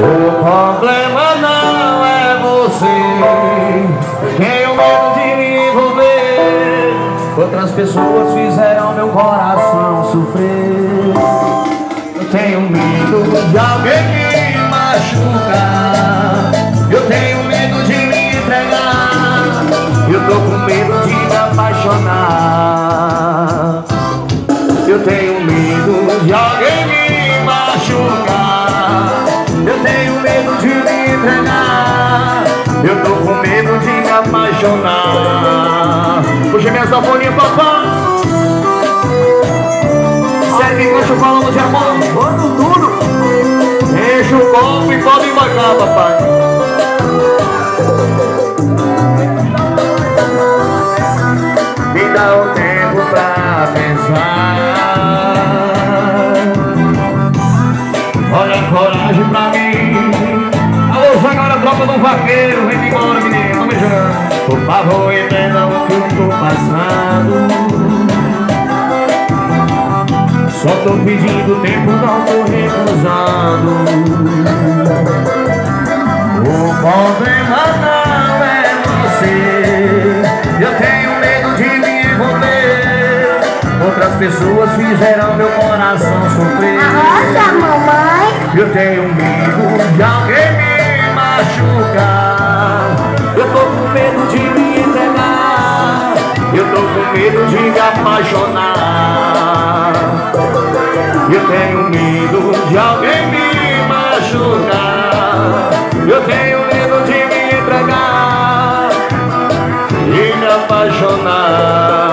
O problema não é você Tenho medo de me envolver. Outras pessoas fizeram meu coração sofrer. Eu tenho medo de alguém me machucar Eu tenho medo de me entregar. Eu tô com medo de me apaixonar. Eu tenho medo de alguém me machucar Eu tô com medo de me apaixonar. Puxa minha sanfoninha, papai Serve com chocolate de amor. Vamos tudo Enche o copo e pode embarcar, papai. Me dá o tempo pra pensar. Olha a coragem pra mim vaqueiro Vem embora, menino, vamos jogando Por favor, entenda o que eu tô passando. Só tô pedindo tempo, não tô recusando O problema não é você. Eu tenho medo de me envolver. Outras pessoas fizeram meu coração sofrer. Arrocha, mamãe. eu tenho medo de alguém apaixonar. Eu tenho medo de alguém me machucar. Eu tenho medo de me entregar E me apaixonar.